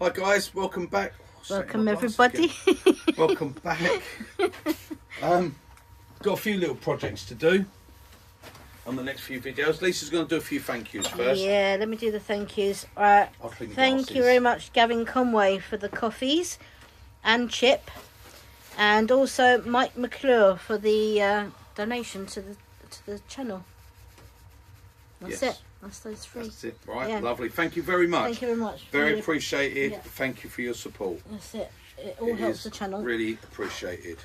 Hi guys, welcome back. Oh, Welcome everybody. welcome back. Um, got a few little projects to do on the next few videos. Liza's going to do a few thank yous first. yeah, let me do the thank yous. Clean the Thank you very much, Gavin Conway, for the coffees and Chip. And also Mike McClure for the uh, donation to the to the channel. That's Yes. it. That's those three. That's it, right? Yeah. Lovely. Thank you very much. Thank you very much. Very Really- appreciated. Yeah. Thank you for your support. That's it. It all It helps the channel. Really appreciated.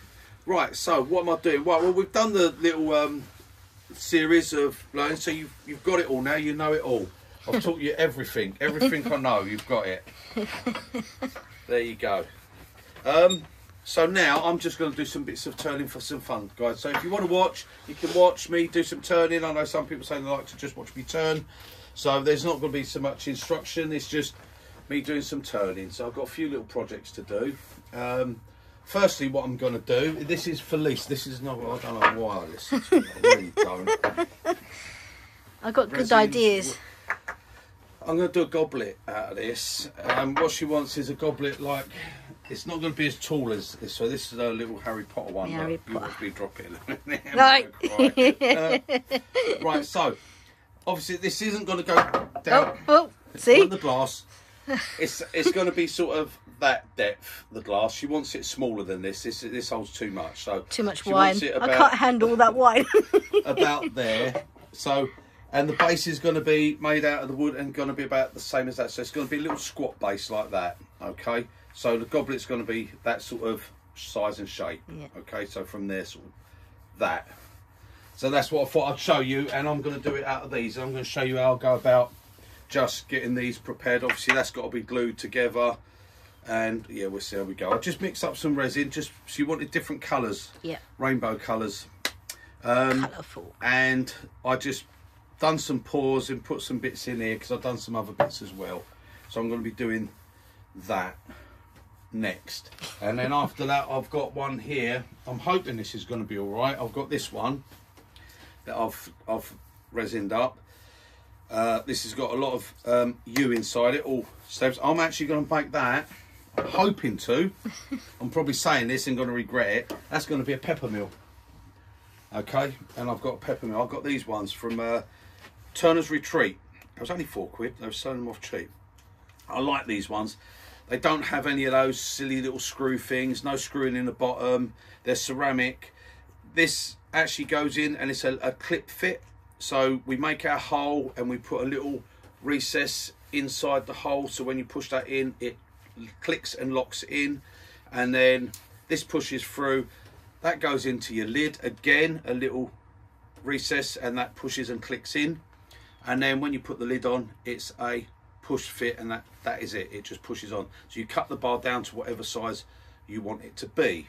Right, so what am I doing? Right, well, we've done the little um, series of learning, so you've, you've got it all now, you know it all. I've taught you everything. Everything I know, you've got it. There you go. Um, so now I'm just going to do some bits of turning for some fun, guys. So if you want to watch, you can watch me do some turning. I know some people say they like to just watch me turn. So there's not going to be so much instruction. It's just me doing some turning. So I've got a few little projects to do. Um, firstly, what I'm going to do, this is for Liza. This is not, I don't know why I listen to it. I really don't. I got good Resin- ideas. I'm going to do a goblet out of this. Um, what she wants is a goblet like it's not going to be as tall as this. So this is a little Harry Potter one. The Harry you Potter. me drop it. Right. Uh, right. So obviously this isn't going to go down Oh, oh, see? the glass. It's it's going to be sort of that depth. The glass. She wants it smaller than this. This this holds too much. So Too much wine. it I can't handle that wine. about there. So, and the base is going to be made out of the wood and going to be about the same as that. So it's going to be a little squat base like that. Okay. So the goblet's going to be that sort of size and shape. Yeah. Okay. So from there, sort of that. So that's what I thought I'd show you, and I'm going to do it out of these. I'm going to show you how I'll go about just getting these prepared. Obviously, that's got to be glued together. And yeah, we'll see how we go. I just mixed up some resin. Just she wanted different colours, yeah, rainbow colours. Um, colourful. and I just done some pours and put some bits in here because I've done some other bits as well. So I'm going to be doing that next. And then after that, I've got one here. I'm hoping this is going to be all right. I've got this one that I've I've resined up. Uh, this has got a lot of um, inside it, all steps. I'm actually going to make that. I'm hoping to. I'm probably saying this and going to regret it. That's going to be a pepper mill. Okay, and I've got a pepper mill. I've got these ones from uh, Turner's Retreat. It was only four quid. They were selling them off cheap. I like these ones. They don't have any of those silly little screw things. No screwing in the bottom. They're ceramic. This actually goes in and it's a, a clip fit. So we make our hole and we put a little recess inside the hole. So when you push that in, it clicks and locks in. And then this pushes through. That goes into your lid. Again, a little recess and that pushes and clicks in. And then when you put the lid on, it's a push fit and that, that is it. It just pushes on. So you cut the bar down to whatever size you want it to be.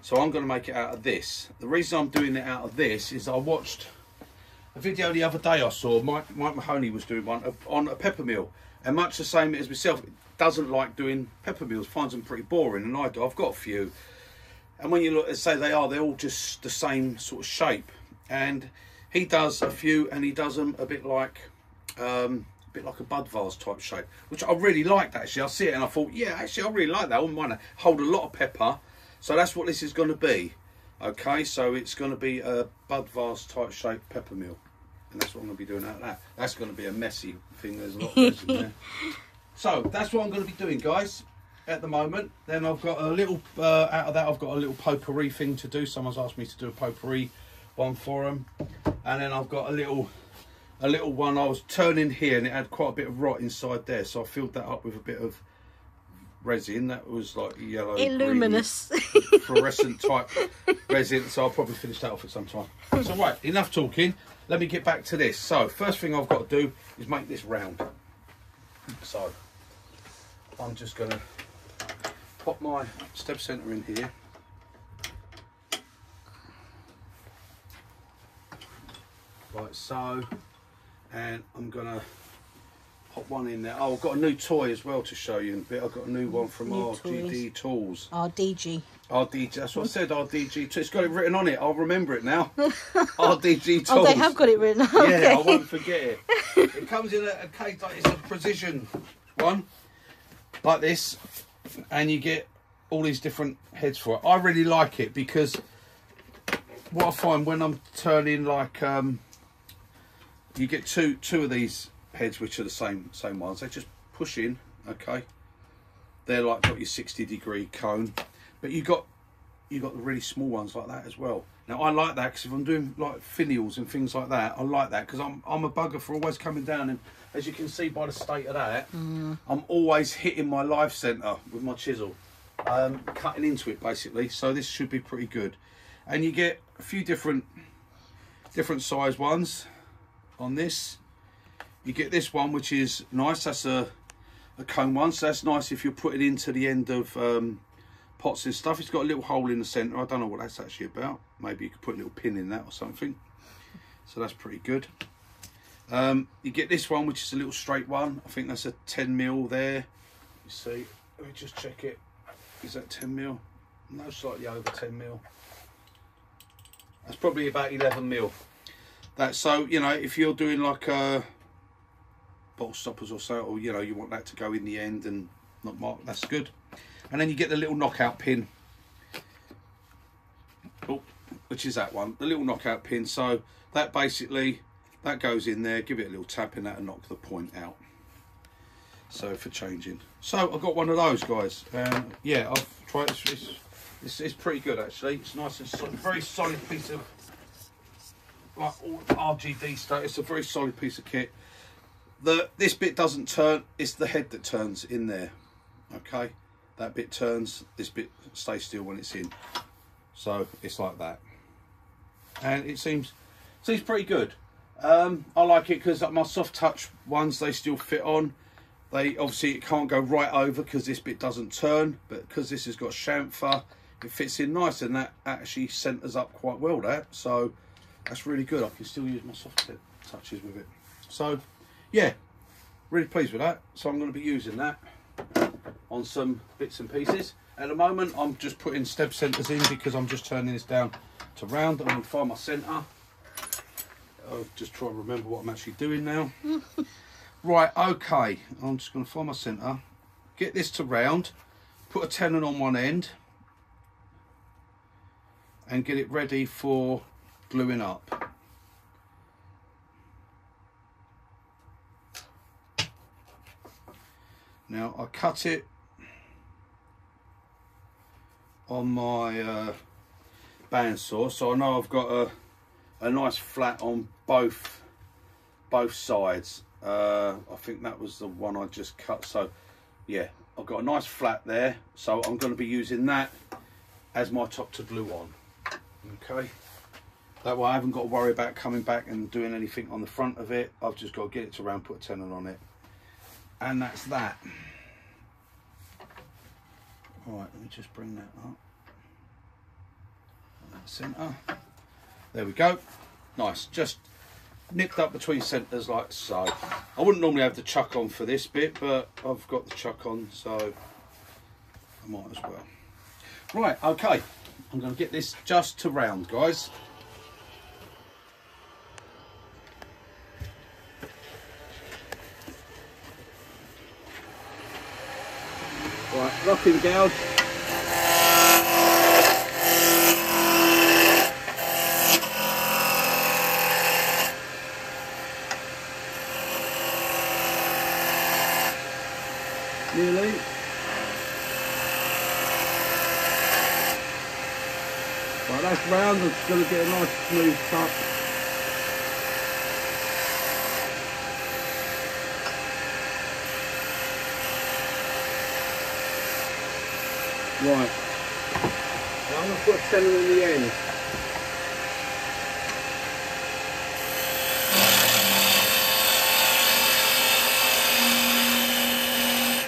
So I'm going to make it out of this. The reason I'm doing it out of this is I watched a video the other day I saw. Mike, Mike Mahoney was doing one of- on a pepper mill. And much the same as myself, doesn't like doing pepper mills, finds them pretty boring. And I do. I've got a few. And when you look and say they are, they're all just the same sort of shape. And he does a few, and he does them a bit like, um, a bit like a bud vase type shape, which I really liked actually. I see it and I thought, yeah, actually I really like that. I wouldn't mind it. Hold a lot of pepper. So that's what this is going to be. Okay, so it's going to be a bud vase type shaped pepper mill. And that's what I'm going to be doing out of that. That's going to be a messy thing. There's a lot of resin there. So that's what I'm going to be doing, guys, at the moment. Then I've got a little, uh, out of that, I've got a little potpourri thing to do. Someone's asked me to do a potpourri one for them. And then I've got a little, a little one I was turning here and it had quite a bit of rot inside there. So I filled that up with a bit of resin. That was like yellow, luminous fluorescent type resin. So I'll probably finish that off at some time. So right, enough talking. Let me get back to this. So first thing I've got to do is make this round. So I'm just going to pop my step centre in here. Like so. And I'm going to pop one in there. Oh, I've got a new toy as well to show you in a bit. I've got a new one from New RGD Tools. Our DG. RDG, that's what I said, RDG. It's got it written on it. I'll remember it now. RDG Tools. Oh, they have got it written. Yeah, okay. I won't forget it. It comes in a, a case like it's a precision one. like this, and you get all these different heads for it. I really like it because what I find when I'm turning like um, you get two two of these heads which are the same same ones. They just push in, okay. They're like got your 60 degree cone, but you got you got the really small ones like that as well. Now I like that because if I'm doing like finials and things like that, I like that because I'm I'm a bugger for always coming down and as you can see by the state of that, I'm always hitting my live centre with my chisel, um, cutting into it basically. So this should be pretty good, and you get a few different different size ones on this. You get this one which is nice. That's a a cone one, so that's nice if you're putting into the end of um, pots and stuff. It's got a little hole in the centre. I don't know what that's actually about. Maybe you could put a little pin in that or something. So that's pretty good. Um, you get this one, which is a little straight one. I think that's a 10 mil there. You see, let me just check it. Is that 10 mil? No, slightly over 10 mil. That's probably about 11 mil. That so you know if you're doing like a bottle stoppers or so, or you know you want that to go in the end and not mark. That's good. And then you get the little knockout pin. Oh, which is that one, the little knockout pin. So that basically that goes in there. Give it a little tap in that and knock the point out. So for changing. So I've got one of those guys. Um, yeah, I've tried. this it's, it's, it's pretty good actually. It's nice and very solid piece of like all RGD stuff. It's a very solid piece of kit. The this bit doesn't turn. It's the head that turns in there. Okay, that bit turns. This bit stays still when it's in. So it's like that, and it seems seems pretty good. Um, I like it because my soft touch ones they still fit on. They obviously it can't go right over because this bit doesn't turn, but because this has got chamfer, it fits in nice, and that actually centers up quite well. That so that's really good. I can still use my soft touches with it. So yeah, really pleased with that. So I'm going to be using that on some bits and pieces. At the moment, I'm just putting step centers in because I'm just turning this down to round. I'm going to find my center. I'll just try and remember what I'm actually doing now. right, okay. I'm just going to find my center. Get this to round. Put a tenon on one end. And get it ready for gluing up. Now I cut it on my uh, bandsaw, so I know I've got a a nice flat on both both sides. Uh, I think that was the one I just cut. So yeah, I've got a nice flat there. So I'm going to be using that as my top to glue on. Okay. That way I haven't got to worry about coming back and doing anything on the front of it. I've just got to get it to round, put a tenon on it. And that's that. Alright, let me just bring that up. Centre. There we go. Nice. Just nipped up between centres like so. I wouldn't normally have the chuck on for this bit, but I've got the chuck on, so I might as well. Right, okay. I'm going to get this just to round, guys. Rocking gouge. Nearly. Right, that's round. I'm going to get a nice smooth cut. Right. I'm going to put tenon in the end.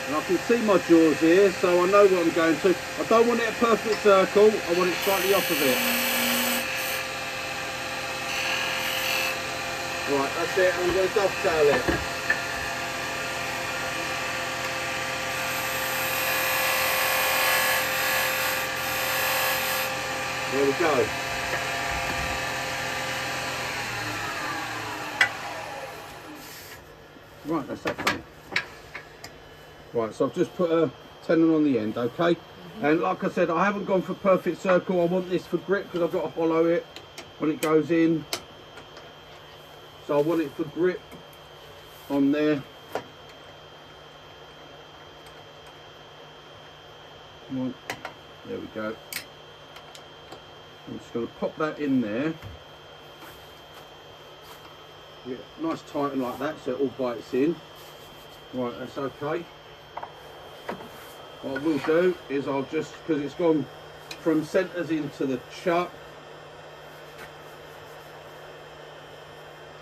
And I can see my jaws here, so I know what I'm going to. I don't want it a perfect circle, I want it slightly off of it. Right, that's it, I'm going to dovetail it. There we go. Right, that's that done. Right, so I've just put a tenon on the end, okay? Mm-hmm. And like I said, I haven't gone for perfect circle. I want this for grip because I've got to hollow it when it goes in. So I want it for grip on there. Right, there we go. Going to pop that in there. Yeah, nice tighten like that so it all bites in. Right, that's okay. What I will do is I'll just, because it's gone from centres into the chuck.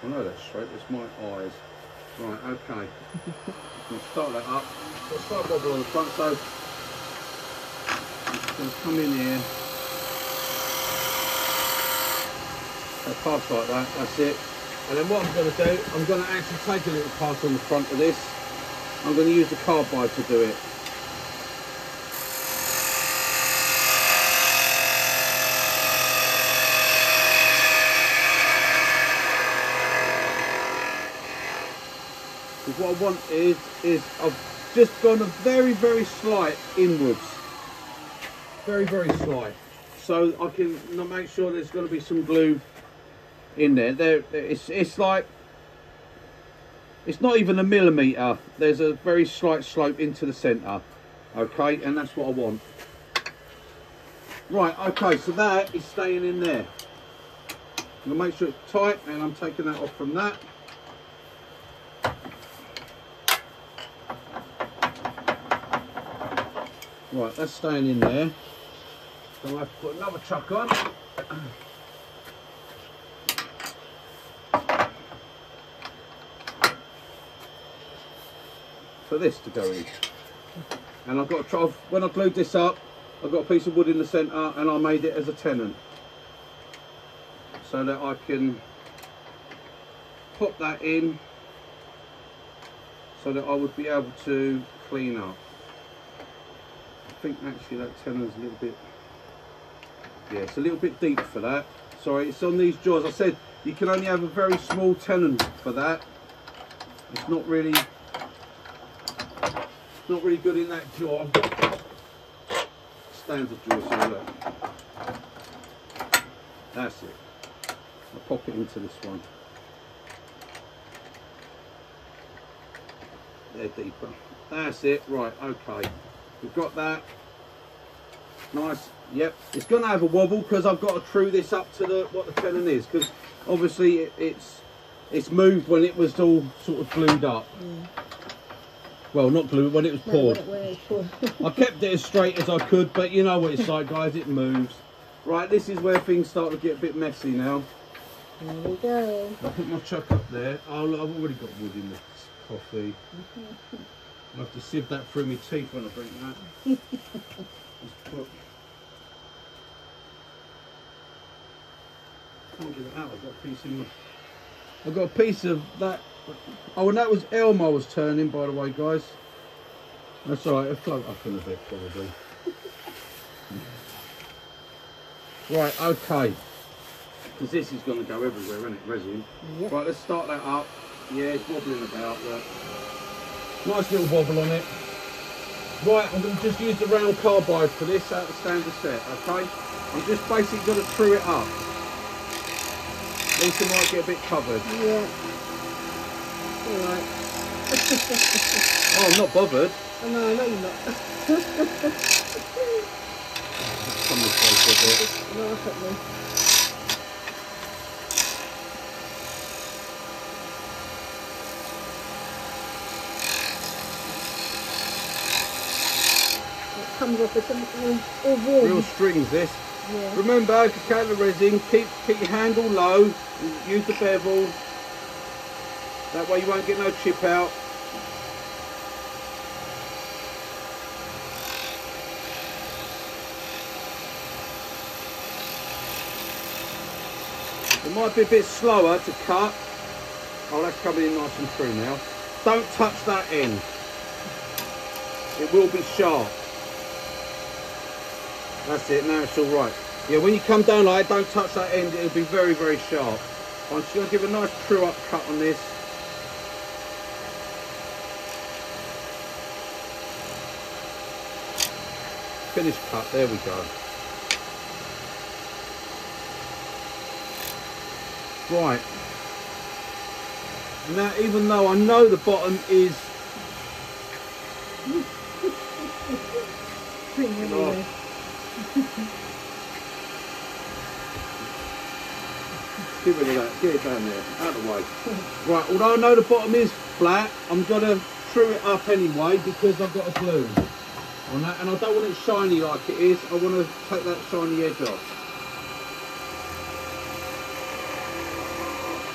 I know that's straight, it's my eyes. Right, okay. I'll start that up. A slight wobble on the front, so just going to come in here. A pass like that, that's it. And then what I'm going to do, I'm going to actually take a little pass on the front of this. I'm going to use the carbide to do it. Because what I want is, is I've just gone a very, very slight inwards. Very, very slight. So I can make sure there's going to be some glue in there. There, it's, it's like, it's not even a millimetre. There's a very slight slope into the centre. Okay, and that's what I want. Right, okay, so that is staying in there. I'm to make sure it's tight and I'm taking that off from that. Right, that's staying in there. So have to put another chuck on. For this to go in. And I've got try, when I glued this up, I've got a piece of wood in the centre and I made it as a tenon. So that I can pop that in so that I would be able to clean up. I think actually that tenon's a little bit, yeah, it's a little bit deep for that. Sorry, it's on these jaws. I said you can only have a very small tenon for that. It's not really, not really good in that jaw. Standard jaw, so look. That's it. I'll pop it into this one. They're deeper. That's it, right, okay. We've got that. Nice. Yep. It's going to have a wobble because I've got to true this up to the what the tenon is because obviously it, it's it's moved when it was all sort of glued up. Mm. Well, not glued when it was No, poured. when it- when it's poured. I kept it as straight as I could, but you know what it's like, guys. It moves. Right, this is where things start to get a bit messy now. There we go. I'll put my chuck up there. Oh, look, I've already got wood in the coffee. I have to sieve that through my teeth when I drink that. Just put... Can't get it out. I've got a piece in my... I've got a piece of that. Oh, and that was Elmo was turning, by the way, guys. That's all right. It'll float up in a bit, probably. right. Okay. Because this is going to go everywhere, isn't it? Resin. Yep. Right, let's start that up. Yeah, it's wobbling about. Look. Nice little wobble on it. Right, I'm going to just use the round carbide for this out of the standard set, okay? I'm just basically going to true it up. Liza might get a bit covered. Yeah. Alright. Oh, I'm not bothered. Oh, no, I know you're not. Come this way for. Laugh at me. It comes off with something all, all warm. Real strings this. yeah. Remember, to count the resin, keep, keep your handle low, use the bevel. That way you won't get no chip out. It might be a bit slower to cut. Oh, that's coming in nice and true now. Don't touch that end. It will be sharp. That's it, now it's all right. Yeah, when you come down like don't touch that end, it'll be very, very sharp. I'm just to give a nice true up cut on this. Finish cut. There we go. Right. Now, even though I know the bottom is Oh. Get rid of that. Get it down there. Out of the way. Right, although I know the bottom is flat, I'm going to true it up anyway because I've got a glue on that. And I don't want it shiny like it is. I want to take that shiny edge off.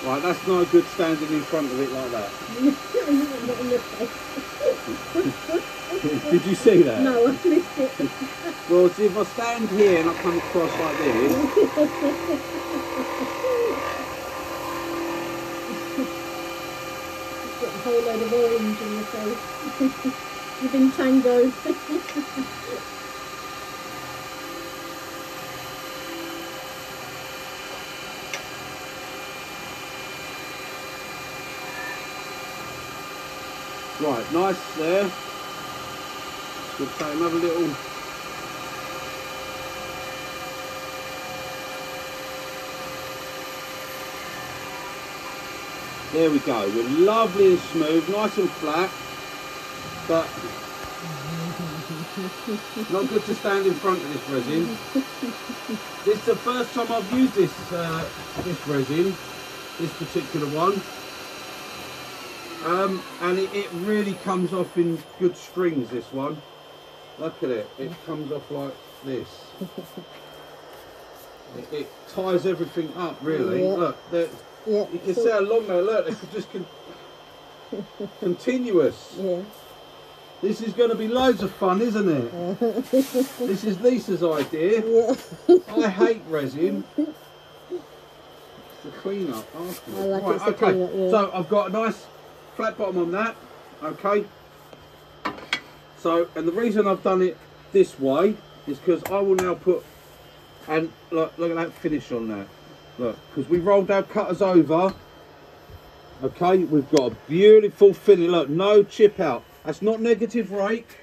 Right, that's no good standing in front of it like that. Did you see that? no, I missed it. Well, see, if I stand here and I come across like this, Got a whole load of orange in the face. Been tangoed. right, nice there. We'll take another little. There we go. We're lovely and smooth, nice and flat, but not good to stand in front of this resin. This is the first time I've used this uh, this resin, this particular one. Um, and it, it really comes off in good strings, this one. Look at it, it comes off like this. It, it ties everything up, really. Yeah. Look, yeah. you can see how long they look, they're just con continuous. Yeah. This is going to be loads of fun, isn't it? this is Liza's idea. Yeah. I hate resin. It's the clean up afterwards. Like right, okay. yeah. So I've got a nice flat bottom on that. Okay. So, and the reason I've done it this way is because I will now put, and look, look at that finish on that. Look, because we rolled our cutters over. Okay, we've got a beautiful finish. Look, no chip out. That's not negative rake.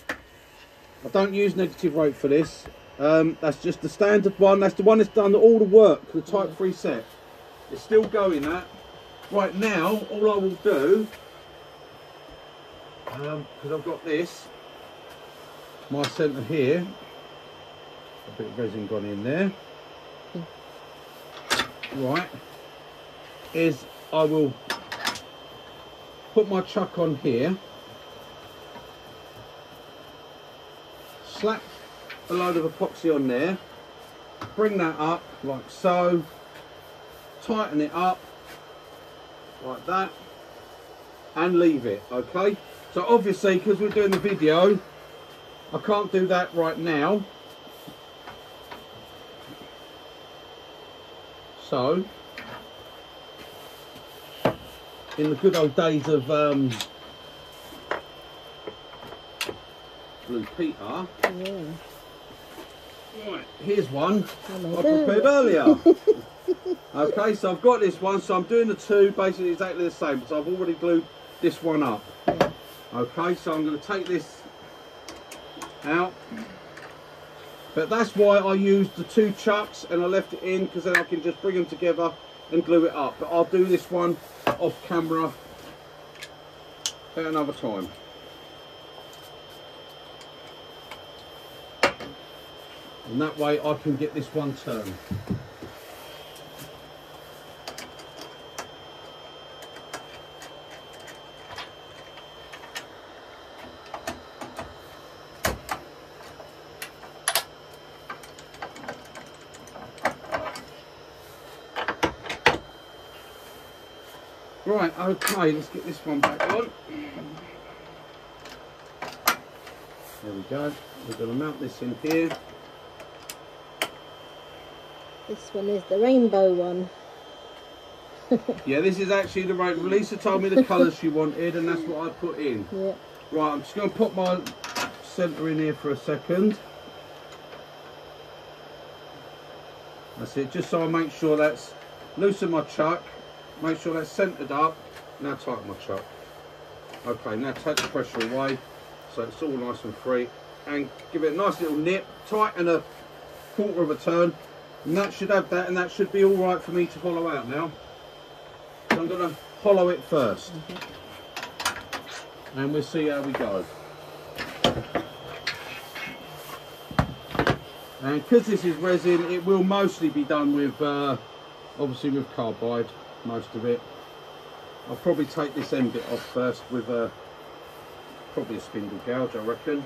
I don't use negative rake for this. Um, that's just the standard one. That's the one that's done all the work, the Type 3 set. It's still going that. Right now, all I will do, because I've got this, my centre here, a bit of resin gone in there. Right, is I will put my chuck on here, slap a load of epoxy on there, bring that up like so, tighten it up like that, and leave it, okay? So obviously, because we're doing the video, I can't do that right now. So, in the good old days of um, Blue Peter, Yeah. right, here's one I I prepared earlier. okay, so I've got this one, so I'm doing the two basically exactly the same. So I've already glued this one up. Yeah. Okay, so I'm going to take this out. But that's why I used the two chucks and I left it in because then I can just bring them together and glue it up. But I'll do this one off camera at another time. And that way I can get this one turned. Right, okay, let's get this one back on. There we go. We're going to mount this in here. This one is the rainbow one. Yeah, this is actually the right. Liza told me the colours she wanted, and that's what I put in. Yeah. Right, I'm just going to put my centre in here for a second. That's it, just so I make sure that's loosen my chuck, make sure that's centred up. Now tighten my chuck. Okay, now take the pressure away, so it's all nice and free. and give it a nice little nip, tighten a quarter of a turn, and that should have that, and that should be all right for me to hollow out now. So I'm going to hollow it 1st and we'll see how we go. And because this is resin, it will mostly be done with, uh, obviously with carbide, most of it. I'll probably take this end bit off first with a, probably a spindle gouge, I reckon.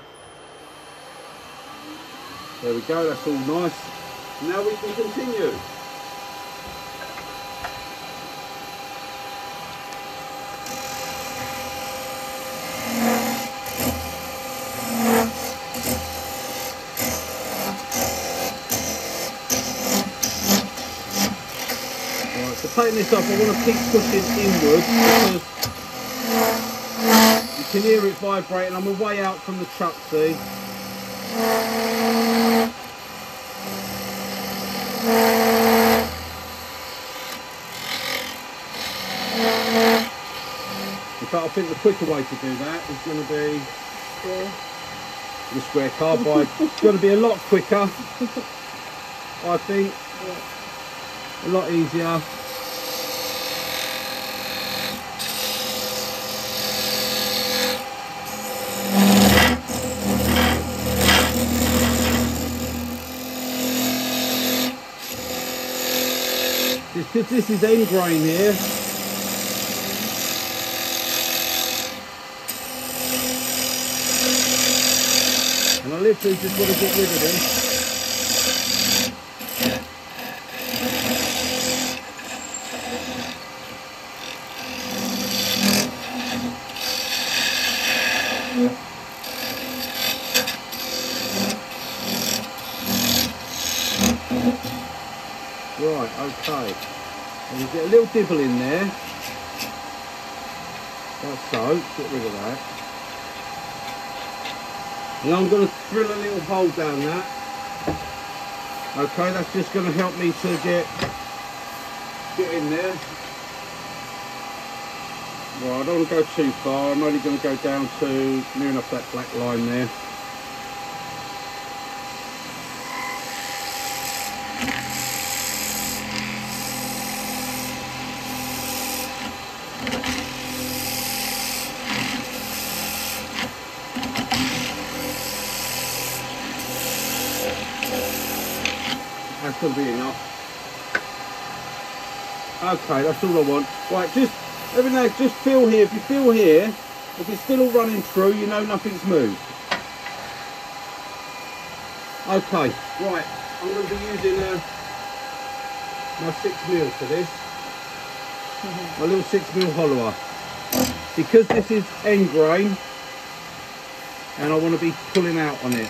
There we go, that's all nice. Now we can continue. This up, I want to keep pushing inwards because you can hear it vibrating. I'm away out from the truck, see? In fact, I think the quicker way to do that is going to be Yeah. the square carbide. it's going to be a lot quicker, I think. A lot easier. This, this is end grain here. And I literally just want to get rid of this. Right, okay. And you get a little dibble in there. Like so, get rid of that. And I'm going to drill a little hole down that. Okay, that's just going to help me to get get in there. Well, I don't want to go too far. I'm only going to go down to near enough that black line there. That's going to be enough. Okay, that's all I want. Right, just every now just feel here. If you feel here, if it's still all running through, you know nothing's moved. Okay, right. I'm going to be using uh, my six mil for this. My little six mil hollower. Because this is end grain, and I want to be pulling out on it.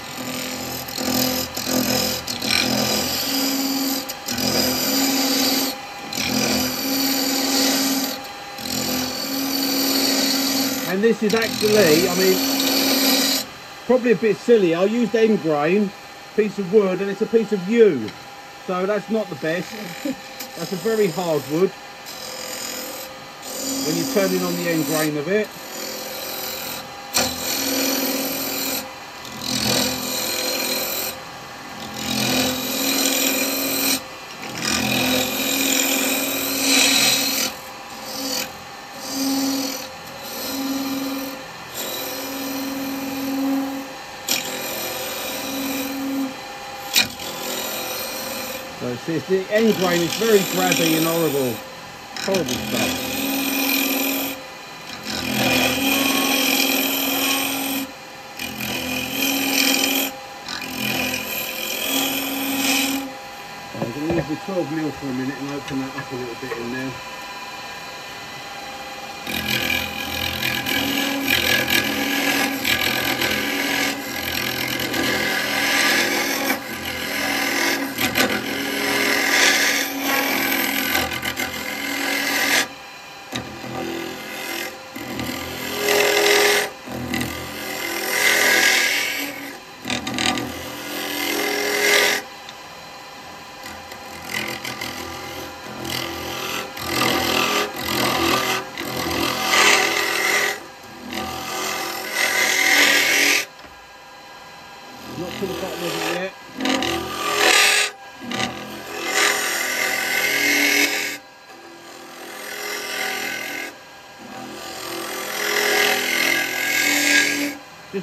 And this is actually, I mean, probably a bit silly. I used end grain, piece of wood, and it's a piece of yew. So that's not the best. That's a very hard wood. When you're turning on the end grain of it. So the end grain is very grabby and horrible, horrible stuff. I'm going to use the 12 mil for a minute and open that up a little bit in there.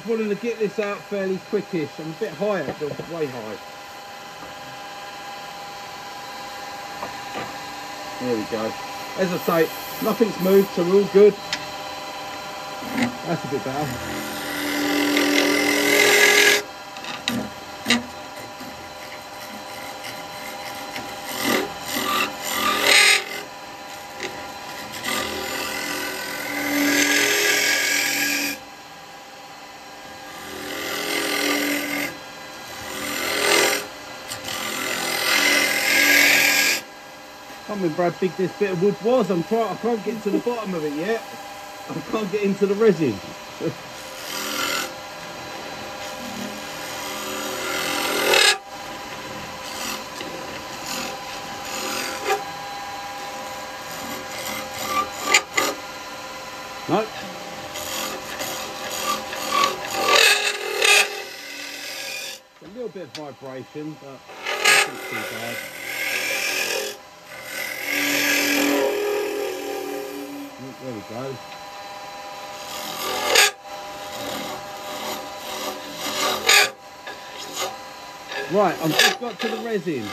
Wanted to get this out fairly quickish. I'm a bit high but way high. There we go. As I say, nothing's moved, so we're all good. That's a bit better. can't remember how big this bit of wood was. I'm trying. I can't get to the bottom of it yet. I can't get into the resin. no. A little bit of vibration, but nothing too bad. There we go. Right, I've just got to the resin.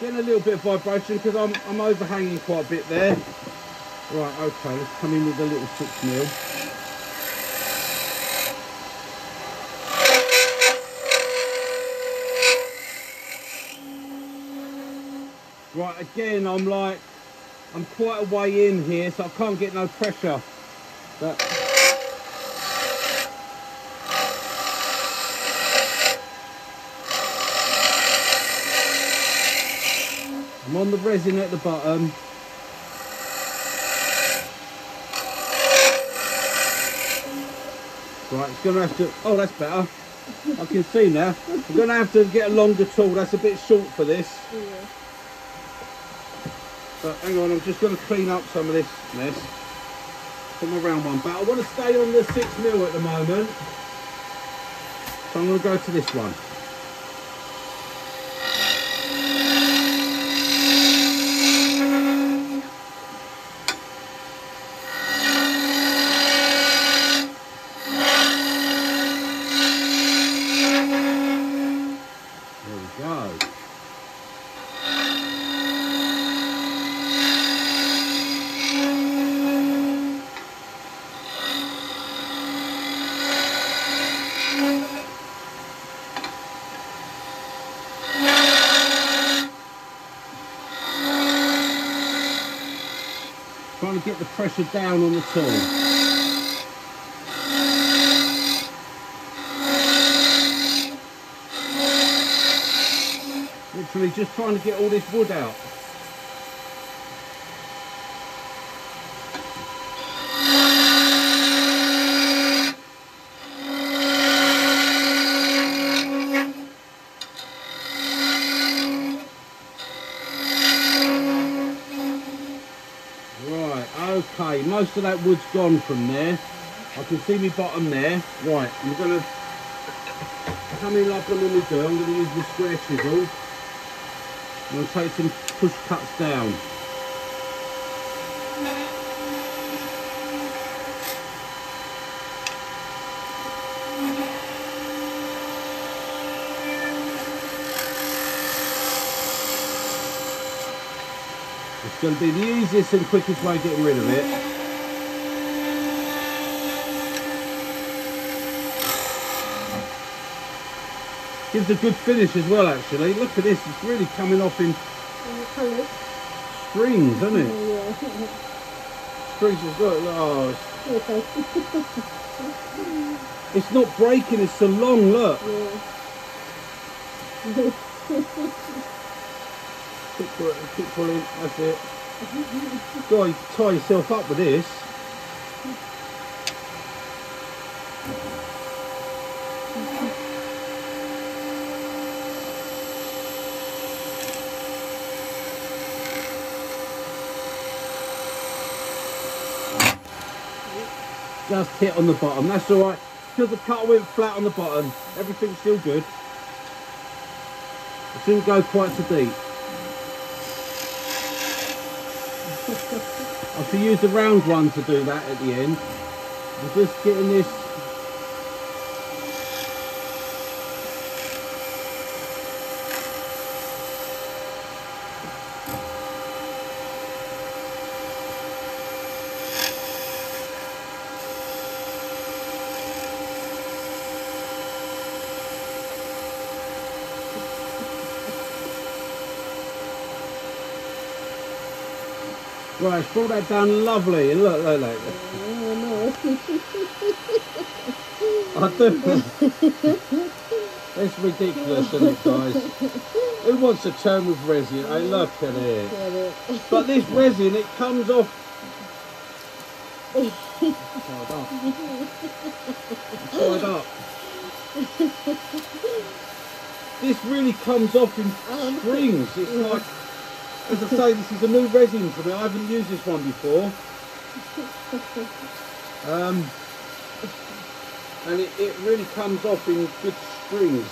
Getting a little bit of vibration because I'm, I'm overhanging quite a bit there. Right, okay, let's come in with a little six mil. Right, again, I'm like, I'm quite a way in here, so I can't get no pressure. But On the resin at the bottom. Right, it's gonna have to. Oh, that's better. I can see now. I'm gonna have to get a longer tool. That's a bit short for this. Yeah. But hang on, I'm just going to clean up some of this mess. Put my round one. But I want to stay on the 6 mil at the moment. So I'm going to go to this one. There we go. Trying to get the pressure down on the tool. Literally just trying to get all this wood out. Right, okay, most of that wood's gone from there. I can see my bottom there. Right, I'm gonna come in like I normally do. I'm gonna use the square chisel. I'm gonna take some push cuts down. It's going to be the easiest and quickest way of getting rid of it. Gives a good finish as well actually. Look at this, it's really coming off in And the colours. strings, isn't it? Yeah. Strings as well. Oh, it's, it's not breaking, it's so long, look. yeah. Keep pulling, keep pulling, that's it. Got to tie yourself up with this. Just hit on the bottom, that's alright. because the cutter went flat on the bottom. Everything's still good. It didn't go quite so deep. I have to use the round one to do that at the end. I'm just getting this Brought that down lovely. And look, look, look. Oh no. I do. it's ridiculous, isn't it, guys? Who wants to turn with resin? I look at it. Get it. But this resin, it comes off. Tied up. This really comes off in Oh, strings. It's like, as I say, this is a new resin for me. I haven't used this one before. Um, and it, it really comes off in good strings.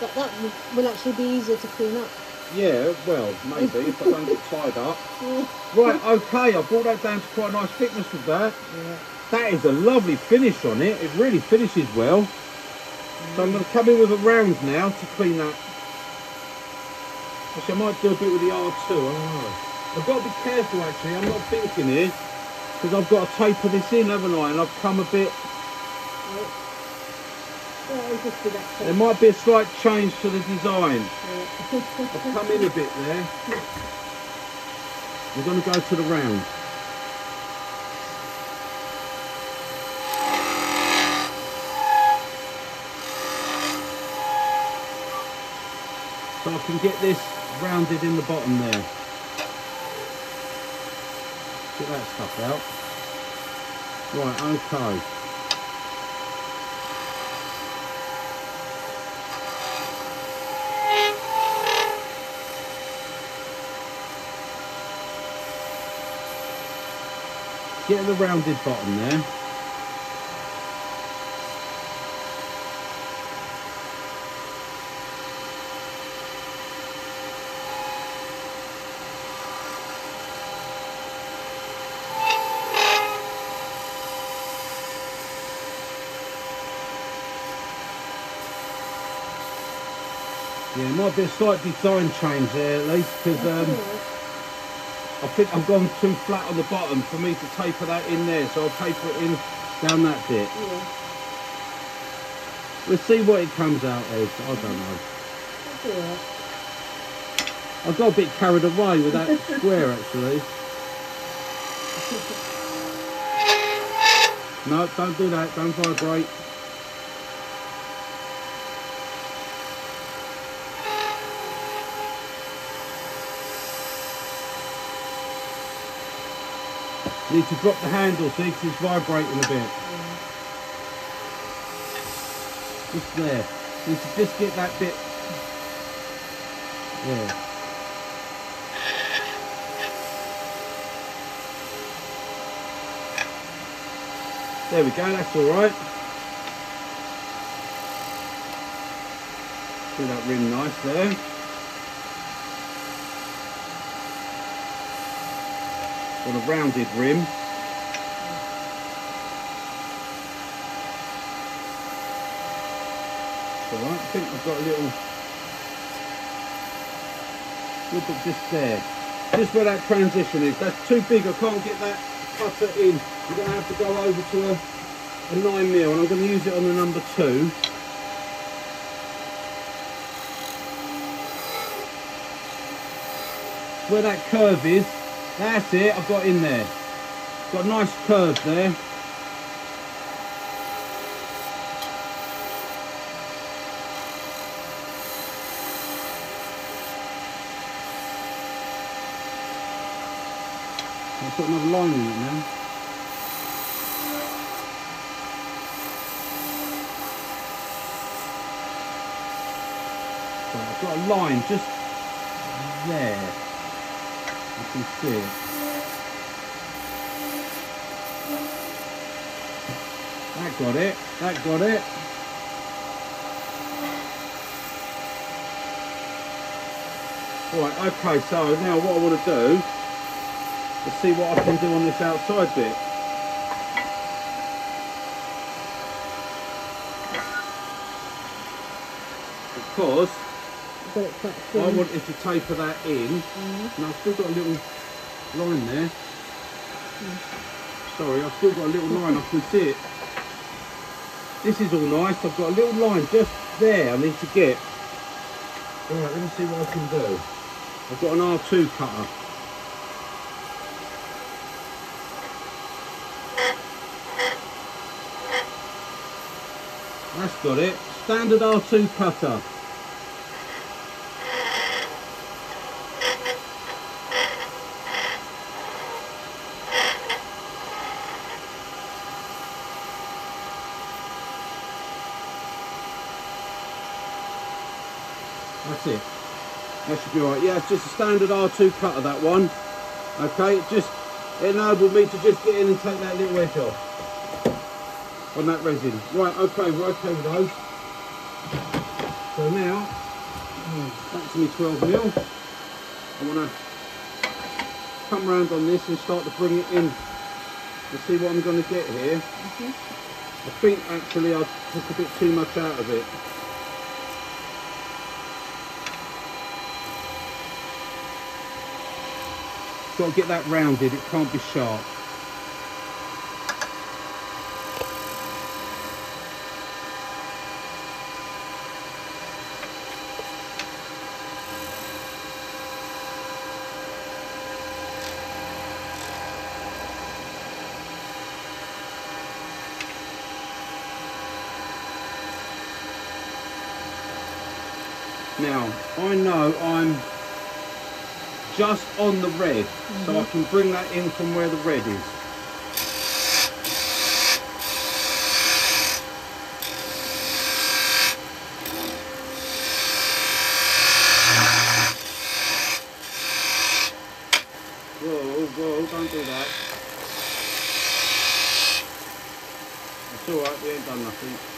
That, that will- actually be easier to clean up. Yeah, well, maybe if I don't get tied up. Yeah. Right, okay, I brought that down to quite a nice thickness with that. Yeah. That is a lovely finish on it. It really finishes well. So I'm going to come in with a round now to clean that. Actually, I might do a bit with the R2. I don't know. I've got to be careful actually. I'm not thinking here because I've got to taper this in, haven't I? And I've come a bit. Yeah, it'll just be that There might be a slight change to the design. Yeah. I've come in a bit there. We're going to go to the round. So I can get this rounded in the bottom there. Get that stuff out. Right, okay. Get the rounded bottom there. Might be a slight design change there at least because um, I think I've gone too flat on the bottom for me to taper that in there, so I'll taper it in down that bit. Yeah. We'll see what it comes out as. I don't know. All right. I got a bit carried away with that square actually. No, don't do that. Don't vibrate. Need to drop the handle, see, 'cause it's vibrating a bit. Just there. Need to just get that bit. Yeah. There we go, that's all right. Do that rim nice there. Got a rounded rim. All right, I think I've got a little, little bit just there. Just where that transition is. That's too big. I can't get that cutter in. You're going to have to go over to a, a 9 mil, and I'm going to use it on the number 2. Where that curve is, that's it, I've got in there. Got a nice curve there. I've got another line in it now. So I've got a line just there. You can see it. That got it. That got it. Right, okay, so now what I want to do is see what I can do on this outside bit. Because Got it quite I wanted to taper that in. Mhm. And I've still got a little line there. Sorry, I've still got a little line, I can see it. This is all nice, I've got a little line just there I need to get. Alright, let me see what I can do. I've got an R2 cutter. That's got it. Standard R2 cutter. That's it. That should be right. Yeah, it's just a standard R2 cutter, that one. Okay, it just enabled me to just get in and take that little edge off on that resin. Right, okay, we're okay with those. So now, hmm, back to me 12 mil. I want to come round on this and start to bring it in to see what I'm going to get here. Mm-hmm. I think actually I took a bit too much out of it. Got to get that rounded, it can't be sharp. Now, I know I'm just on the red, so I mm-hmm. can bring that in from where the red is. Whoa, whoa, don't do that. It's alright, we ain't done nothing.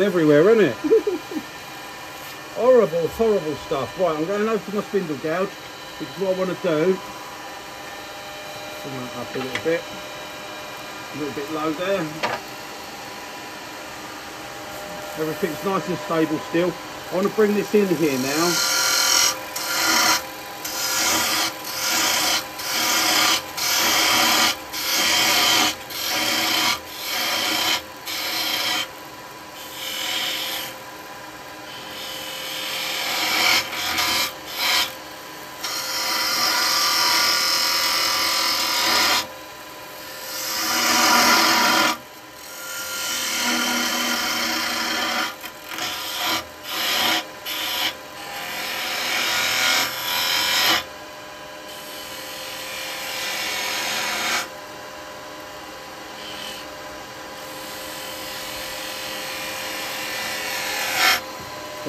Everywhere, isn't it? horrible, horrible stuff. Right, I'm going over to my spindle gouge, which is what I want to do. Bring that up a little bit. A little bit low there. Everything's nice and stable still. I want to bring this in here now.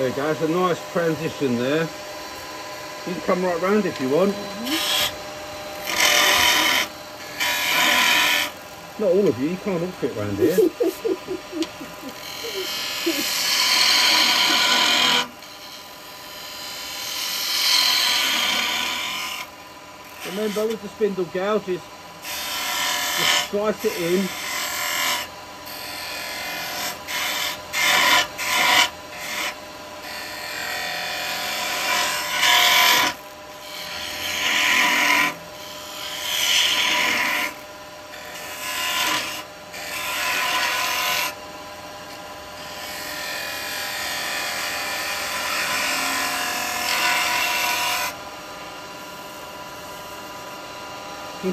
There you go, it's a nice transition there. You can come right round if you want. Not all of you, you can't all fit round here. Remember with the spindle gouges, just slice it in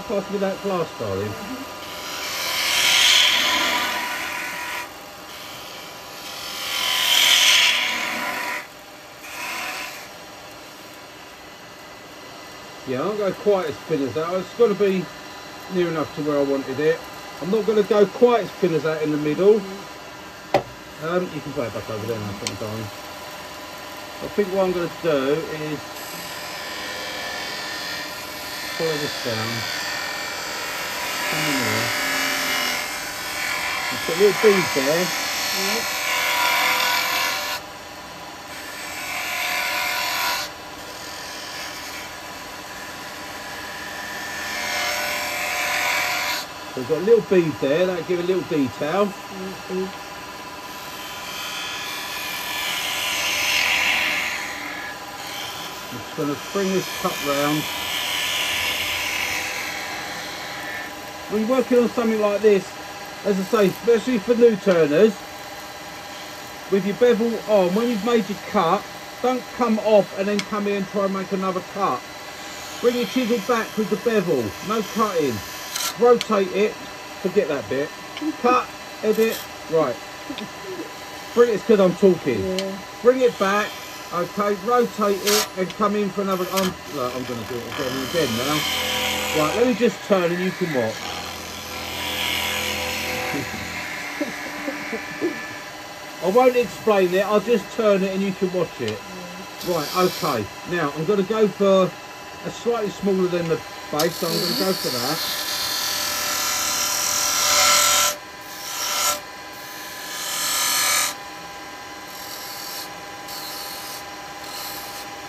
Pass me that glass, darling? Yeah, I won't go quite as thin as that. It's got to be near enough to where I wanted it. I'm not going to go quite as thin as that in the middle. Um, you can put it back over there now, darling. I think what I'm going to do is pull this down. A little bead there. We've got a little bead there, that'll give a little detail. Right, bead. I'm just going to bring this cup round. When you're working on something like this, as I say, especially for new turners, with your bevel on, when you've made your cut, don't come off and then come in and try and make another cut. Bring your chisel back with the bevel, no cutting. Rotate it, forget that bit. Cut, edit, right. Bring it, it's because I'm talking. Yeah. Bring it back, okay, rotate it and come in for another, I'm, I'm going to do it again and again now. Right, let me just turn and you can watch. I won't explain it, I'll just turn it and you can watch it. Right, okay. Now, I'm going to go for a slightly smaller than the base, so I'm going to go for that.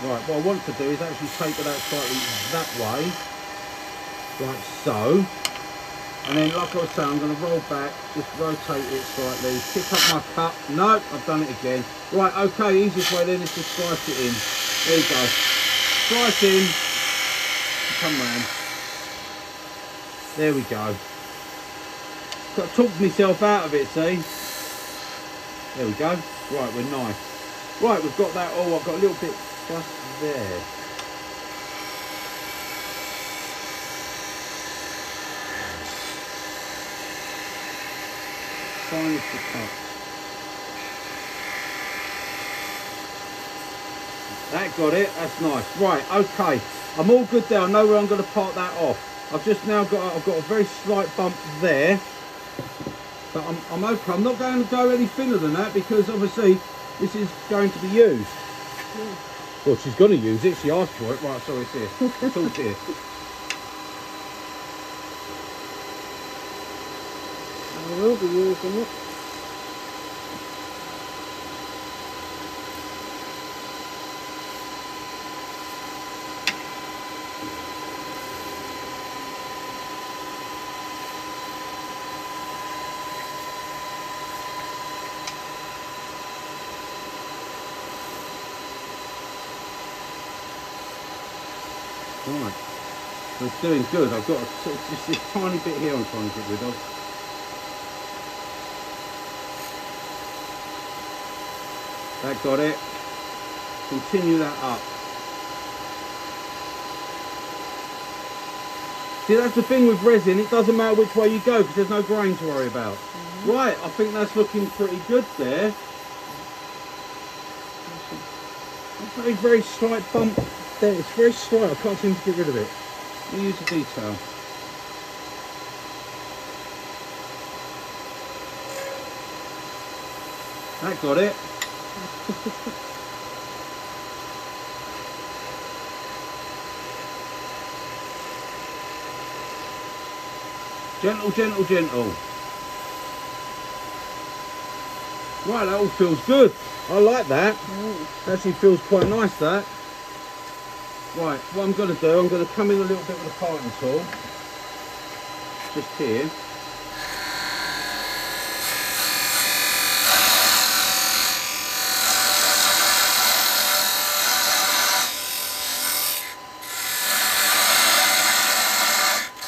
Right, what I want to do is actually taper that slightly that way, like so. And then, like I was saying, I'm going to roll back, just rotate it slightly, pick up my cup. No, I've done it again. Right, okay, easiest way then is to slice it in. There you go. Slice in. Come round. There we go. Got to talk myself out of it, see? There we go. Right, we're nice. Right, we've got that. Oh, I've got a little bit just there. Finest to cut. That got it. That's nice. Right. Okay. I'm all good there. I know where I'm going to part that off. I've just now got. I've got a very slight bump there. But I'm, I'm okay. I'm not going to go any thinner than that because obviously this is going to be used. Well, she's going to use it. She asked for it. Right, sorry, it's here. It's all here. I will be using it. Right. It's doing good. I've got a, just this tiny bit here I'm trying to get rid of. That got it. Continue that up. See, that's the thing with resin. It doesn't matter which way you go because there's no grain to worry about. Mm-hmm. Right, I think that's looking pretty good there. A very, very slight bump there. It's very slight. I can't seem to get rid of it. Let me use the detail. That got it. Gentle, gentle, gentle. Right, that all feels good. I like that. Right. Actually feels quite nice that. Right, what I'm going to do, I'm going to come in a little bit with a parting tool. Just here.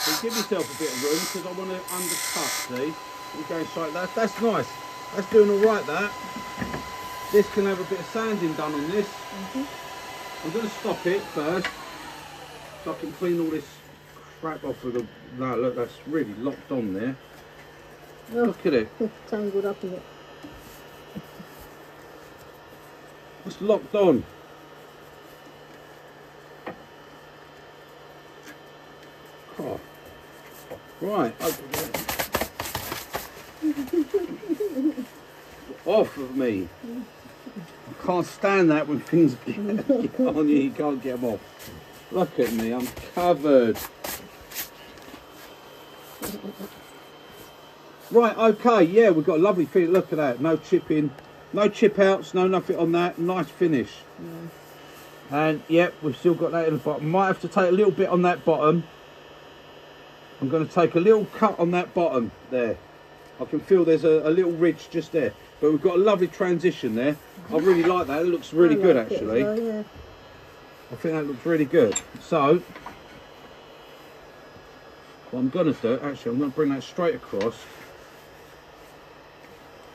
So give yourself a bit of room because I want to undercut, see? You go straight, that, that's nice. That's doing all right, that. This can have a bit of sanding done on this. Mm-hmm. I'm going to stop it first so I can clean all this crap off of the... No, look, that's really locked on there. Oh, Look at it. tangled up in it. It's locked on. Right. Off of me. I can't stand that when things get, on you, you can't get them off. Look at me, I'm covered. Right, okay, yeah, we've got a lovely finish. Look at that, no chipping, no chip outs, no nothing on that. Nice finish. And yep, we've still got that in the bottom. Might have to take a little bit on that bottom. I'm going to take a little cut on that bottom there. I can feel there's a, a little ridge just there. But we've got a lovely transition there. I really like that. It looks really good like as actually. well, yeah. I think that looks really good. So, what I'm going to do, actually, I'm going to bring that straight across.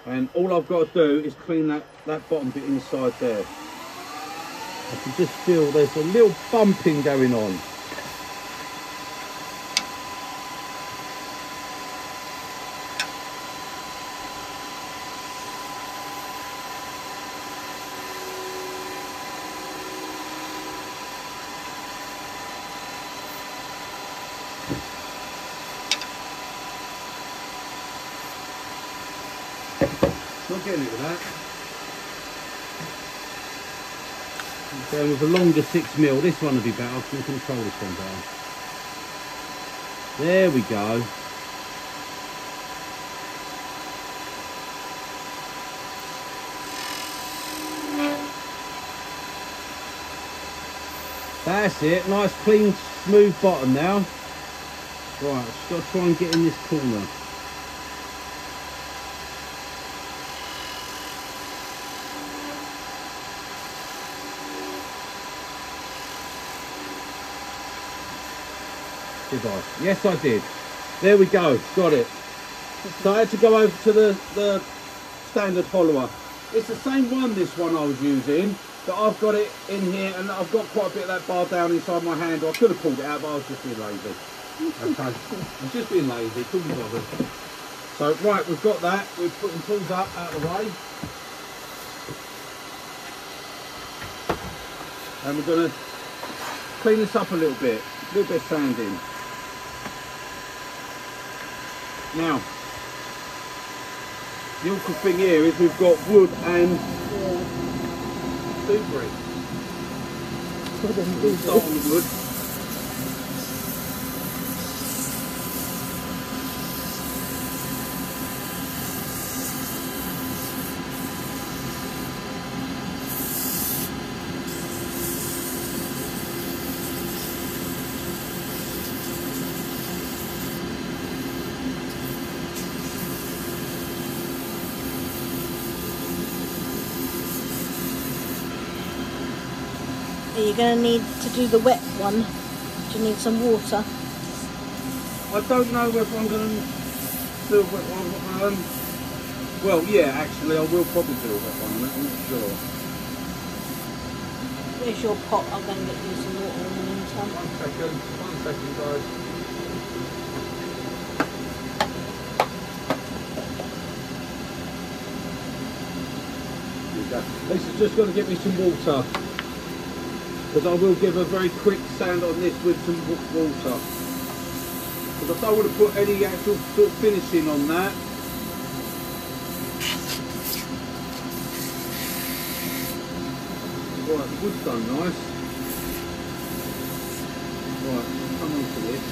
And all I've got to do is clean that, that bottom bit inside there. I can just feel there's a little bumping going on. Not getting it with that. With a longer six mil. This one will be better. I can control this one better. There we go. That's it. Nice, clean, smooth bottom now. Right, just got to try and get in this corner. Did I? Yes, I did. There we go. Got it. So I had to go over to the, the standard follower. It's the same one, this one I was using, but I've got it in here and I've got quite a bit of that bar down inside my hand. I could have pulled it out, but I was just being lazy. Okay. I was just being lazy. Couldn't be bothered. So, right, we've got that. We're putting tools up out of the way. And we're going to clean this up a little bit. A little bit of sanding. Now, the awkward thing here is we've got wood and Yeah. debris. Good and We'll busy. start on the wood. Are going to need to do the wet one? Do you need some water? I don't know whether I'm going to do a wet one. Um, well, yeah, actually, I will probably do a wet one. I'm not sure. Where's your pot? I'm going to get you some water in the meantime. One second, one second, guys. There you go. This is just going to get me some water. Because I will give a very quick sand on this with some wa- water. Because I don't want to put any actual sort of finishing on that. Right, the wood's done nice. Right, come on to this.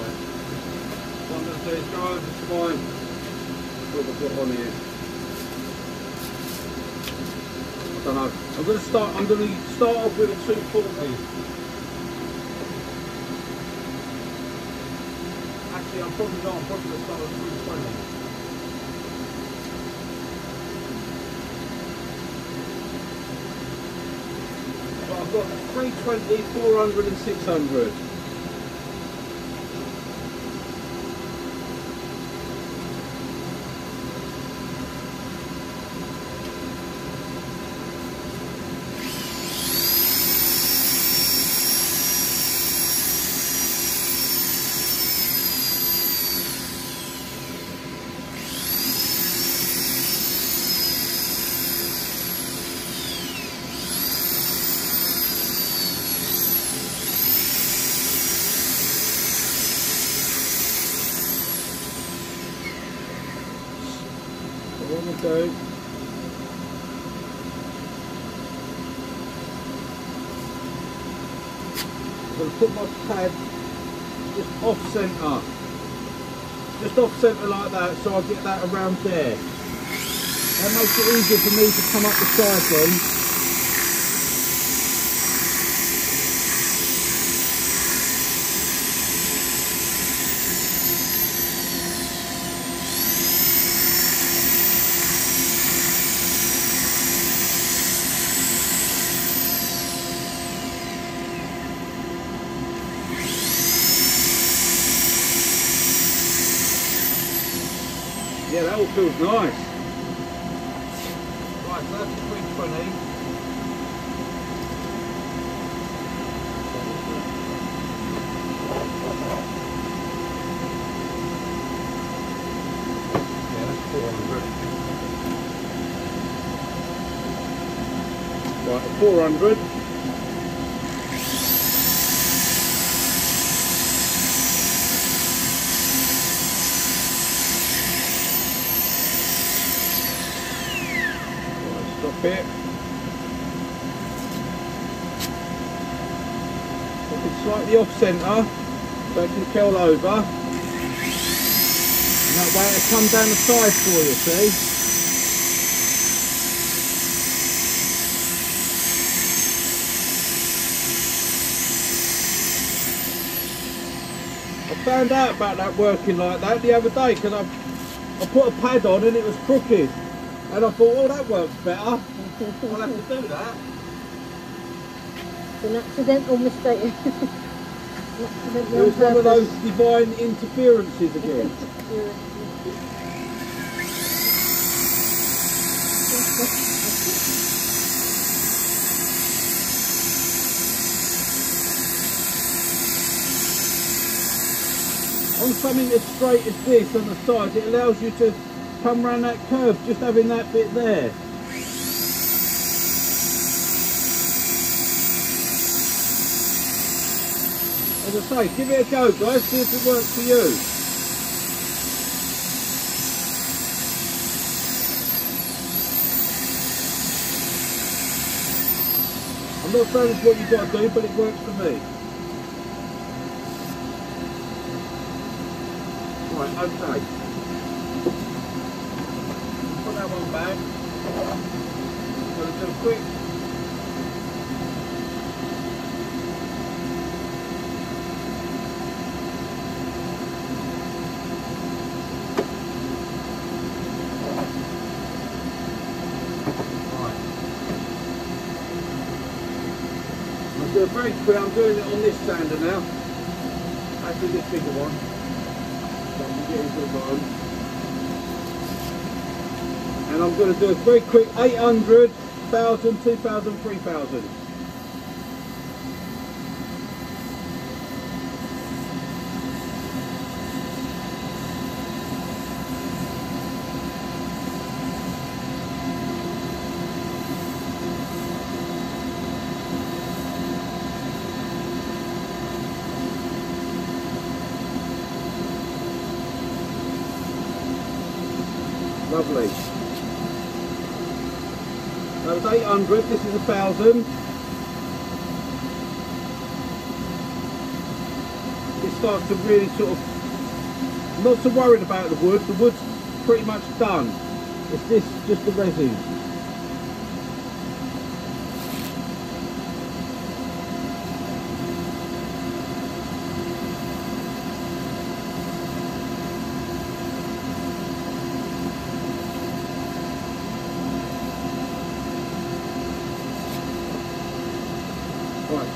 Right. Go over to my what I've got on here. I don't know. I'm to start. I'm to start off with a 240. Actually, I'm probably not. I'm probably to start with 320. I've got 320, 400 and 600. Centre like that so I get that around there. That makes it easier for me to come up the side then. Feels nice. Right, so that's the 320. Yeah, that's 400. Right, 400. Right, stop it. Put it slightly off centre so it can curl over. And that way it'll come down the side for you, see? I found out about that working like that the other day because I, I put a pad on and it was crooked. And I thought, oh, that works better. I'll have to do that. It's an accidental mistake. It was one of those divine interferences again. On something as straight as this on the sides, it allows you to come round that curve just having that bit there. As I say, give it a go guys, see if it works for you. I'm not saying it's what you've got to do, but it works for me. Right, okay. Put that one back. Gonna do a quick Very quick, I'm doing it on this sander now. Actually this bigger one. So I'm getting to the bottom. And I'm going to do a very quick 800, 1000, 2000, 3000. this is a 1,000. It starts to really sort of, not so worried about the wood, the wood's pretty much done. It's this, just the resin.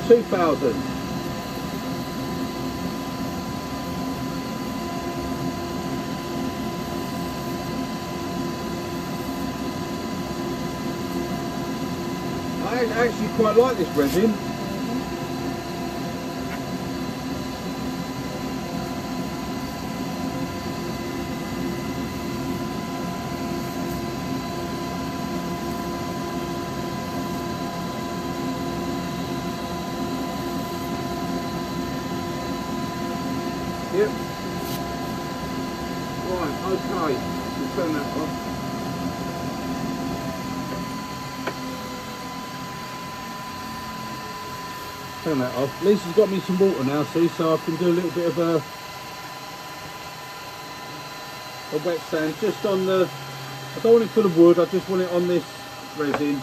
2000. I actually quite like this resin. Yep. Right, okay. We'll turn that off. Turn that off. Liza's got me some water now, see, so I can do a little bit of a, a wet sand just on the. I don't want it full of wood. I just want it on this resin.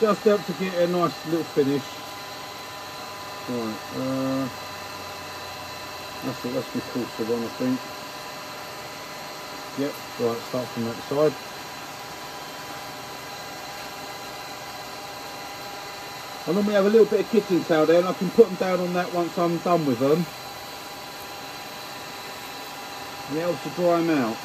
Just help to get a nice little finish. Right. Uh, that's it. That's my coarser one, I think. Yep. Right. Start from that side. I normally have a little bit of kitchen towel there and I can put them down on that once I'm done with them. And it helps to dry them out.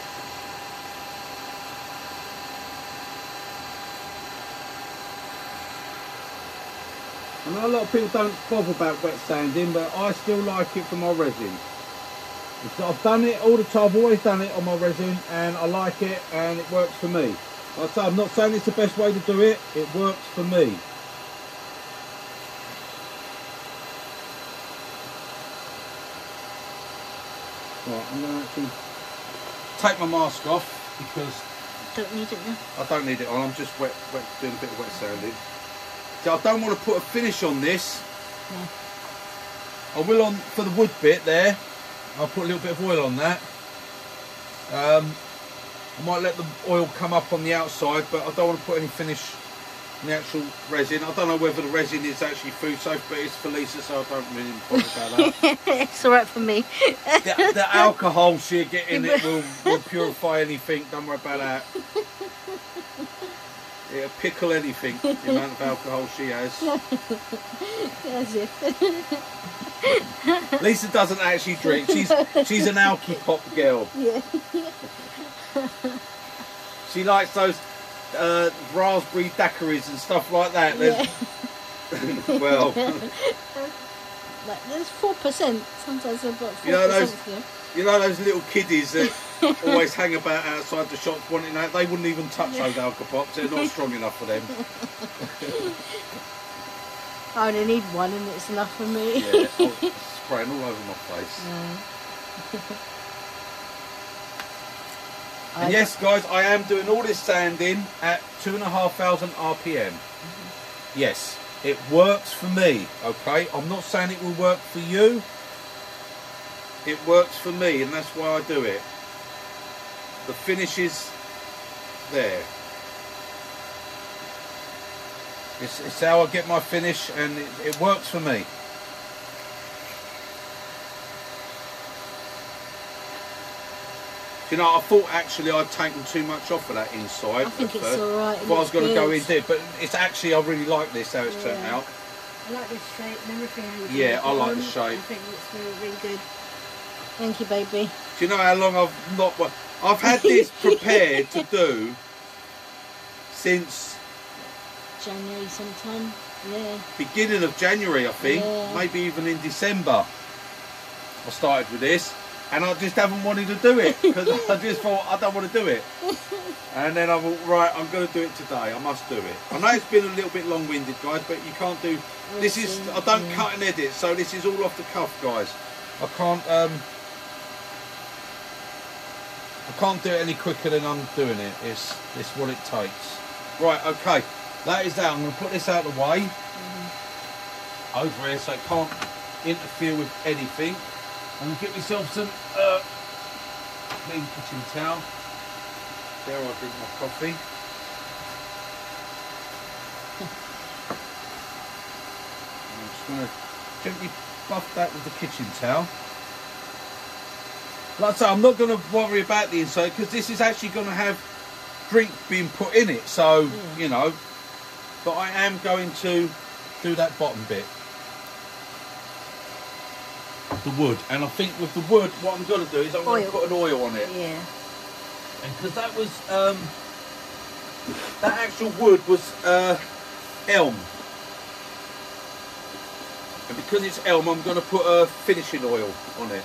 I know a lot of people don't bother about wet sanding, but I still like it for my resin. I've done it all the time, I've always done it on my resin, and I like it, and it works for me. Like I say, I'm not saying it's the best way to do it, it works for me. Right, I'm going to actually take my mask off because Don't need it now. I don't need it on. I'm just wet, wet, doing a bit of wet sanding. So I don't want to put a finish on this. I will on for the wood bit there. I'll put a little bit of oil on that. Um, I might let the oil come up on the outside, but I don't want to put any finish on the actual resin. I don't know whether the resin is actually food safe, but it's for Liza, so I don't really bother about that. it's alright for me. the, the alcohol she'll get in it will, will purify anything. Don't worry about that. It'll pickle anything, the amount of alcohol she has. Liza doesn't actually drink. She's she's an alky pop girl. yeah. She likes those uh, raspberry daiquiris and stuff like that. yeah. There's- well, Like, there's 4%. Sometimes I've got 4%. You know those- yeah. you know those little kiddies that always hang about outside the shops wanting that. They wouldn't even touch those alcopops. They're not strong enough for them. I only need one and it's enough for me. Yeah, oh, spraying all over my face. And yes, guys, I am doing all this sanding at two and a half thousand RPM. Yes, it works for me. Okay, I'm not saying it will work for you. It works for me, and that's why I do it. The finish is there. It's, it's how I get my finish, and it, it works for me. You know, I thought actually I'd taken too much off of that inside. I think it's first. alright. it Well, I was going to go in there, but it's actually I really like this how it's turned out. I like this shape and everything. Yeah, I like the shape. I think it's really, really good. Thank you, baby. Do you know how long I've not? I've had this prepared to do since January sometime. Yeah. beginning of January, I think, Yeah. maybe even in December. I started with this, and I just haven't wanted to do it because I just thought I don't want to do it. And then I thought, right, I'm going to do it today. I must do it. I know it's been a little bit long-winded, guys, but you can't do. This is I don't cut and edit, so this is all off the cuff, guys. I can't um. I can't do it any quicker than I'm doing it. It's it's what it takes. Right, okay. That is that. I'm going to put this out of the way over here so it can't interfere with anything. I'm going to get myself some uh, clean kitchen towel. There I'll drink my coffee. I'm just going to gently buff that with the kitchen towel. Like I say, I'm not going to worry about the inside because this is actually going to have drink being put in it. So, you know, but I am going to do that bottom bit. The wood. And I think with the wood, what I'm going to do is I'm going to put an oil on it. Yeah. Because that was, um, that actual wood was uh, elm. And because it's elm, I'm going to put a finishing oil on it.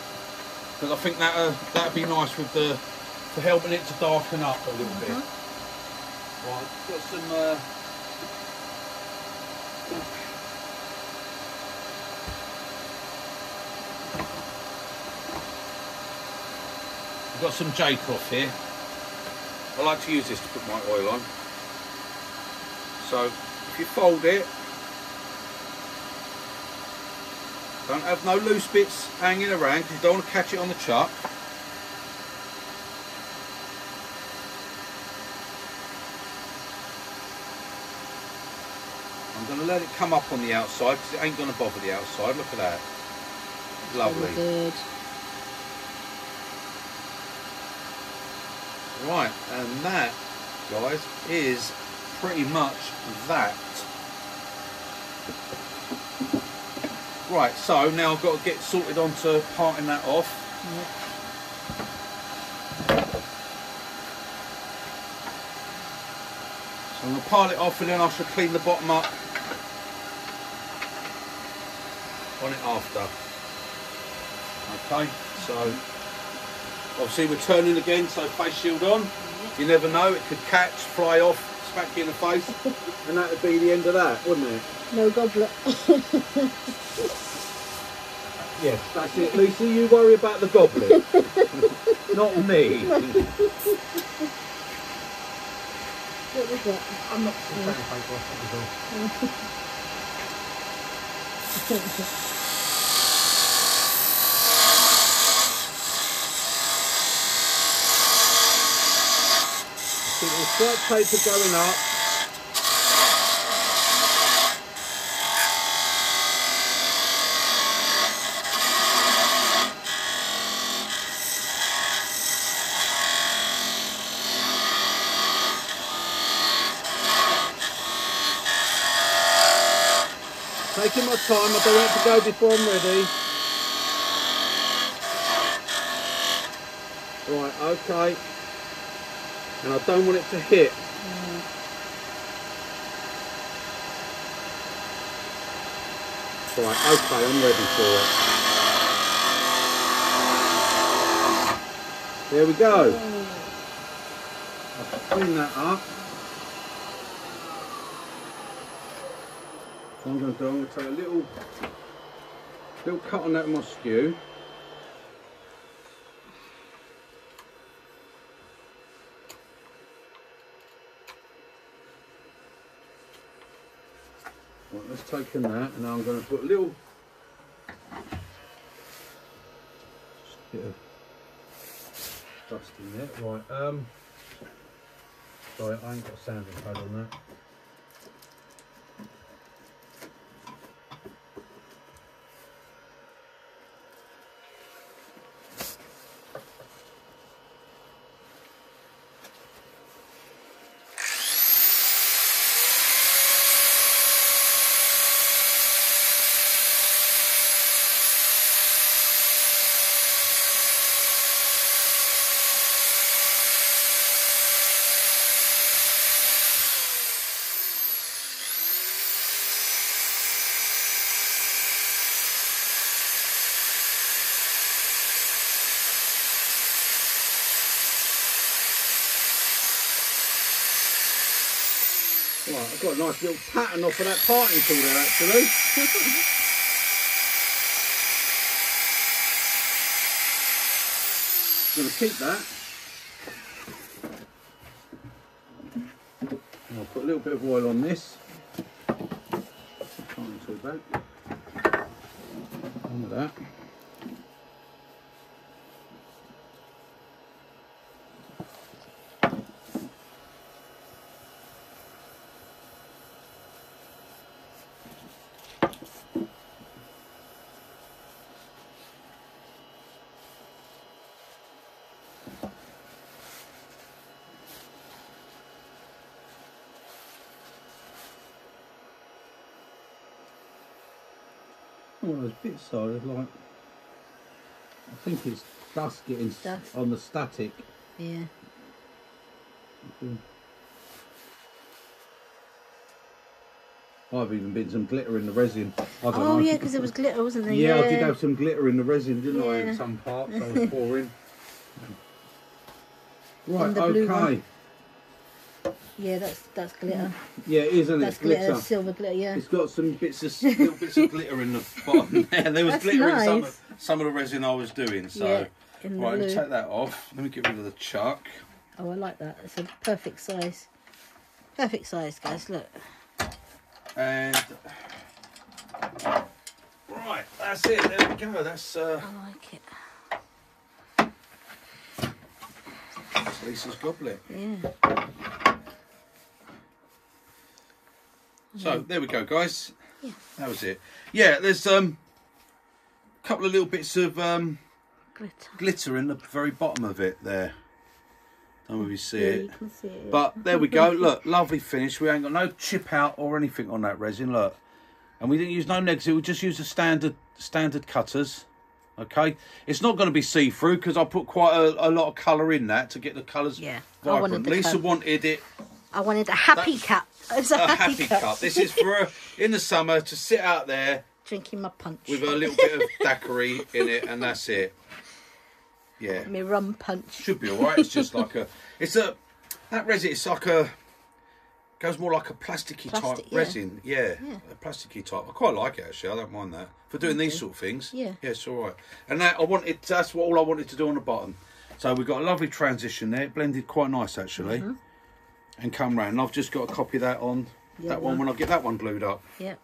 Because I think that uh, that'd be nice with the, for helping it to darken up a little bit. Right, got some. Uh, got some J cloth here. I like to use this to put my oil on. So if you fold it, Don't have no loose bits hanging around because you don't want to catch it on the chuck. I'm going to let it come up on the outside because it ain't going to bother the outside. Look at that. Lovely. Very good. Right, and that, guys, is pretty much that. Right, so now I've got to get sorted on to parting that off. So I'm going to pile it off and then I shall clean the bottom up on it after. Okay, so obviously we're turning again, so face shield on. You never know, it could catch, fly off, smack you in the face, and that would be the end of that, wouldn't it? No goblet. Yes, that's it, Lucy. You worry about the goblet, not me. What was that? I'm not trying See the strap paper going up. Taking my time, I don't have to go before I'm ready. Right, okay. And I don't want it to hit. Mm. Right, okay, I'm ready for it. There we go. I'll clean that up. What I'm going to do, I'm going to take a little, little cut on that with my skew. Right, let's take in that, and I'm going to put a little, bit of dust in there. Right, um, sorry, I ain't got a sanding pad on that. I've got a nice little pattern off of that parting tool there actually. Gonna keep that. And I'll put a little bit of oil on this. On with that. Of those bits there's like I think it's dust getting Dust. on the static. Yeah. I've even been some glitter in the resin. Oh yeah, because there was glitter, wasn't there? Yeah, I did have some glitter in the resin, didn't I? In some parts, I was pouring. Right, okay. Yeah, that's that's glitter. Yeah, it is, isn't it? That's glitter, glitter. silver glitter. Yeah. It's got some bits of little bits of glitter in the bottom there. There was That's glitter in some of, some of the resin I was doing. So Yeah, right, let me take that off. Let me get rid of the chuck. Oh, I like that. It's a perfect size. Perfect size, guys. Look. And Right, that's it. There we go. That's uh, I like it. Liza's goblet. Yeah. So there we go, guys. Yeah. That was it. Yeah, there's um, a couple of little bits of um, Glitter. glitter in the very bottom of it there. Don't know if you see Yeah, it. you can see it. But there we go. Look, lovely finish. We ain't got no chip out or anything on that resin. Look, and we didn't use no negative. We just used the standard standard cutters. Okay, it's not going to be see through because I put quite a, a lot of colour in that to get the colours Yeah, I wanted vibrant. Liza colour. wanted it I wanted a happy That's- cup. It's a, a happy, happy cup. cup. This is for her in the summer to sit out there Drinking my punch. with a little bit of daiquiri in it, and that's it. Yeah. My rum punch. Should be alright. It's just like a. It's a. That resin. It's like a. Goes more like a plasticky Plastic, type yeah. resin. Yeah, A plasticky type. I quite like it actually. I don't mind that for doing these sort of things. Yeah. Yeah, it's all right. And that I wanted. That's what all I wanted to do on the bottom. So we've got a lovely transition there. It blended quite nice actually. Mm-hmm. And come round. And I've just got to copy that on Yeah, that one when I get that one glued up. Yeah.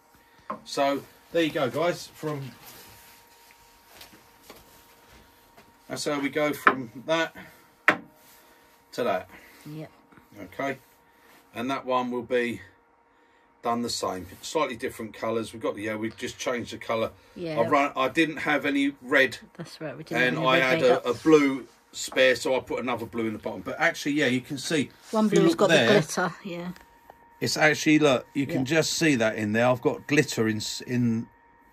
So there you go, guys. From that's how we go from that to that. Yeah. Okay, and that one will be done the same. Slightly different colours. We've got the yeah. We've just changed the colour. Yeah. I run. I didn't have any red, That's right. We didn't and I had a, a blue spare, so I put another blue in the bottom. But actually, yeah, you can see. One blue's got there, the glitter. Yeah. It's actually look. You can Yeah. just see that in there. I've got glitter in in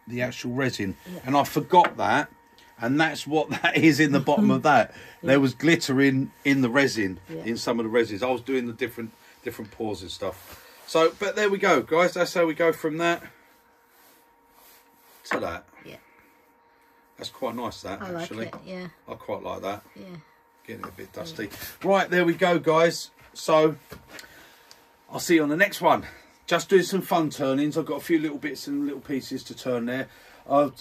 the actual resin, and I forgot that, and that's what that is in the bottom of that. There was glitter in in the resin Yeah. in some of the resins. I was doing the different different pours and stuff. So, but there we go, guys. That's how we go from that to that. Yeah. That's quite nice. That I like actually, it. Yeah. I quite like that. Yeah. Getting a bit dusty. Right, there we go, guys. So, I'll see you on the next one. Just doing some fun turnings. I've got a few little bits and little pieces to turn there. Oh,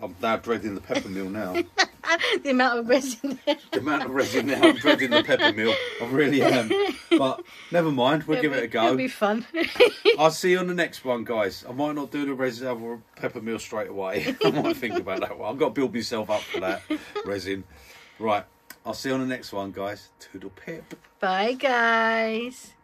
I'm now dreading the pepper mill now. the amount of resin. the amount of resin now, I'm dreading the pepper mill. I really am. But never mind, we'll give it a go. It'll be fun. I'll see you on the next one, guys. I might not do the resin or pepper mill straight away. I might think about that one. I've got to build myself up for that resin. Right, I'll see you on the next one, guys. Toodle pip. Bye, guys.